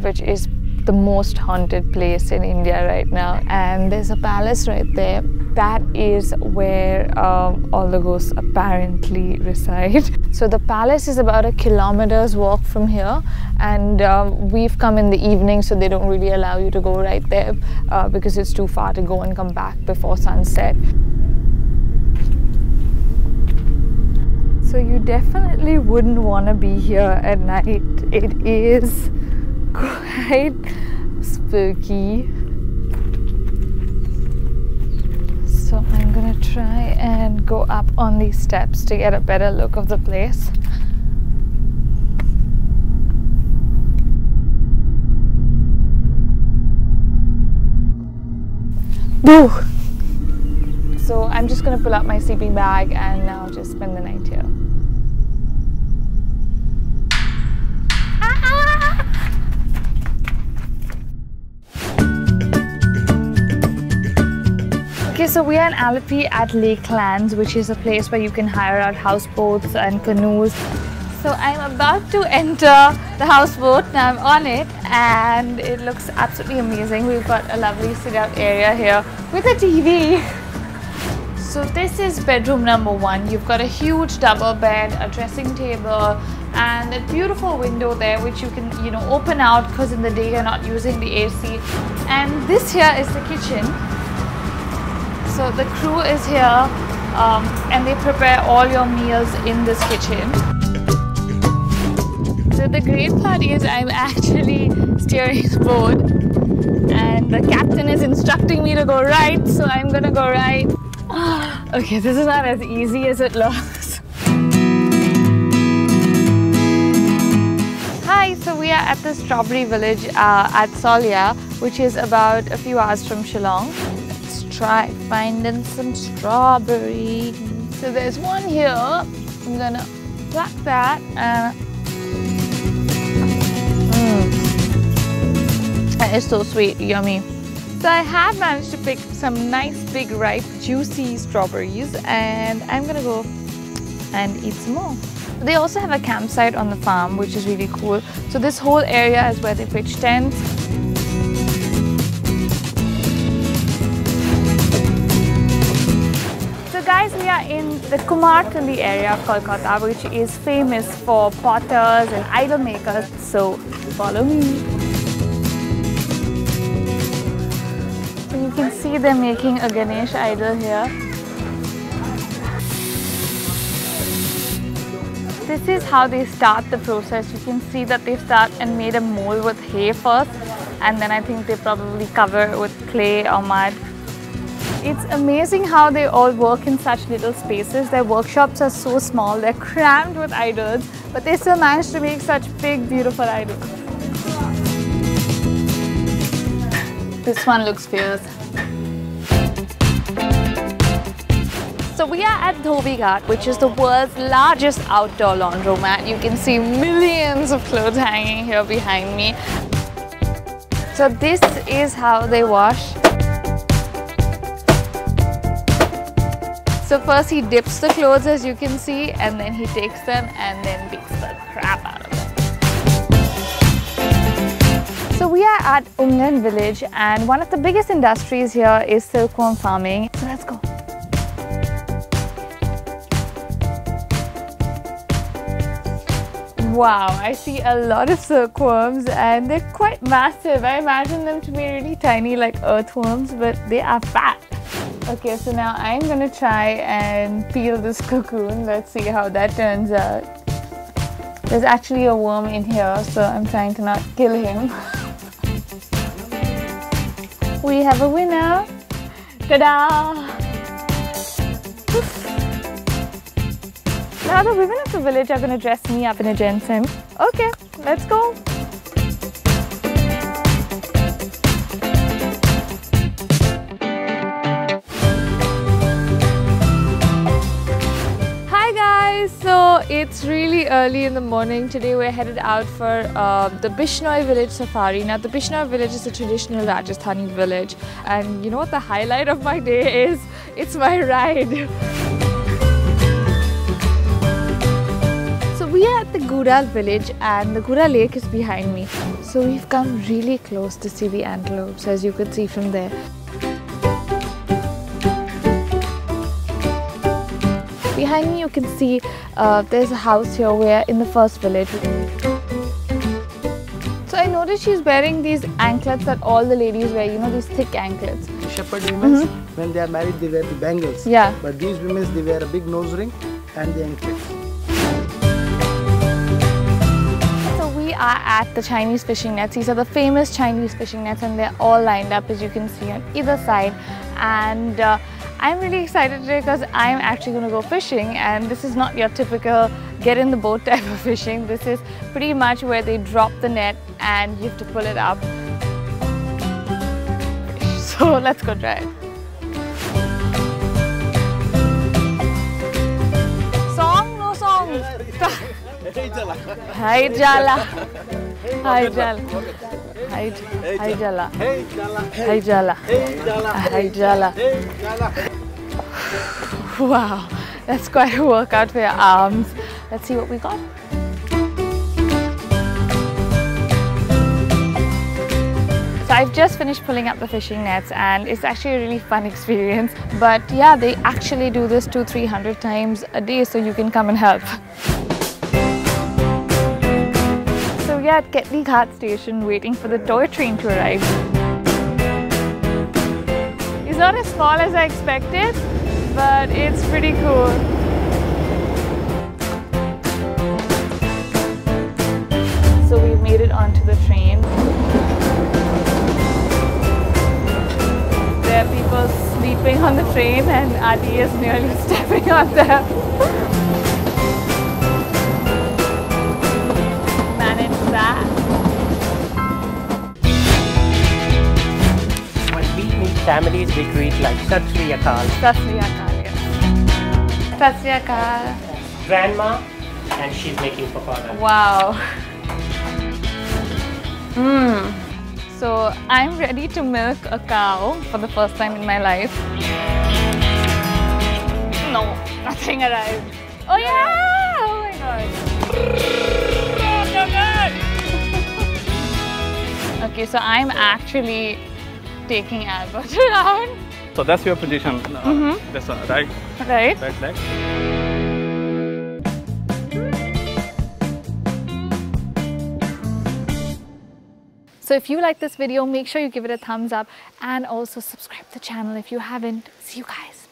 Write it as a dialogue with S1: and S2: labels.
S1: which is the most haunted place in India right now. And there's a palace right there. That is where um, all the ghosts apparently reside. So the palace is about a kilometer's walk from here, and um, we've come in the evening, so they don't really allow you to go right there uh, because it's too far to go and come back before sunset. So you definitely wouldn't want to be here at night. It is quite spooky. So I'm gonna try and go up on these steps to get a better look of the place. Boo! So I'm just gonna pull out my sleeping bag and now just spend the night here. Okay, so we are in Alleppey at Lakelands, which is a place where you can hire out houseboats and canoes. So I'm about to enter the houseboat. Now I'm on it and it looks absolutely amazing. We've got a lovely sit out area here with a TV. So this is bedroom number one. You've got a huge double bed, a dressing table, and a beautiful window there which you can, you know, open out because in the day you're not using the AC. And this here is the kitchen. So the crew is here um, and they prepare all your meals in this kitchen. So the great part is I'm actually steering the boat and the captain is instructing me to go right so I'm gonna go right. Okay, this is not as easy as it looks. Hi, so we are at the strawberry village uh, at Sohliya, which is about a few hours from Shillong try finding some strawberries. So there's one here. I'm gonna pluck that and mm. That is so sweet, yummy. So I have managed to pick some nice big ripe juicy strawberries and I'm gonna go and eat some more. They also have a campsite on the farm which is really cool. So this whole area is where they pitch tents are in the Kumartuli area of Kolkata, which is famous for potters and idol makers. So follow me. So you can see them making a Ganesh idol here. This is how they start the process. You can see that they start and made a mold with hay first and then I think they probably cover it with clay or mud it's amazing how they all work in such little spaces. Their workshops are so small, they're crammed with idols, but they still manage to make such big, beautiful idols. This one looks fierce. So we are at Dhobi Ghat, which is the world's largest outdoor laundromat. You can see millions of clothes hanging here behind me. So this is how they wash So first he dips the clothes as you can see and then he takes them and then beats the crap out of them. So we are at Umden village and one of the biggest industries here is silkworm farming. So let's go. Wow, I see a lot of silkworms and they're quite massive. I imagine them to be really tiny like earthworms, but they are fat. Okay, so now I'm gonna try and peel this cocoon. Let's see how that turns out. There's actually a worm in here, so I'm trying to not kill him. we have a winner! Ta-da! Now the women of the village are gonna dress me up in a jainsem. Okay, let's go! It's really early in the morning. Today we're headed out for uh, the Bishnoi village safari. Now the Bishnoi village is a traditional Rajasthani village and you know what the highlight of my day is? It's my ride. so we are at the Gural village and the Guda lake is behind me. So we've come really close to see the antelopes as you could see from there. Behind me you can see uh, there's a house here. We're in the first village. So I noticed she's wearing these anklets that all the ladies wear, you know, these thick anklets.
S2: The shepherd women, when they are married, they wear the bangles.
S1: Yeah.
S2: But these women, they wear a big nose ring and the anklet.
S1: So we are at the Chinese fishing nets. These are the famous Chinese fishing nets and they're all lined up as you can see on either side. And uh, I'm really excited today because I'm actually going to go fishing and this is not your typical get in the boat type of fishing. This is pretty much where they drop the net and you have to pull it up. So let's go try it. Song? No song. Hi Jala. Hi Jala. Hi, hi Jala.
S2: Hey, Jala.
S1: Hi Jala.
S2: Hey,
S1: Hi Jala.
S2: Hey, Jala.
S1: Wow, that's quite a workout for your arms. Let's see what we got. So I've just finished pulling up the fishing nets and it's actually a really fun experience. But yeah, they actually do this two, three hundred times a day so you can come and help. we are at Ketli Ghat station waiting for the toy train to arrive. It's not as small as I expected, but it's pretty cool. So we've made it onto the train. There are people sleeping on the train and Adi is nearly stepping on them.
S3: Families, we greet like Sat Sri Akal,
S1: Sat Sri Akal, yes. Sat Sri Akal.
S3: grandma, and she's making pakoda.
S1: Wow. Mmm. So I'm ready to milk a cow for the first time in my life. No, nothing arrived. Oh yeah! Oh my god. Oh, okay, so I'm actually taking Albert around,
S4: So that's your position. Uh, That's uh, right,
S1: right?
S4: right leg.
S1: So if you like this video, make sure you give it a thumbs up and also subscribe to the channel if you haven't. See you guys.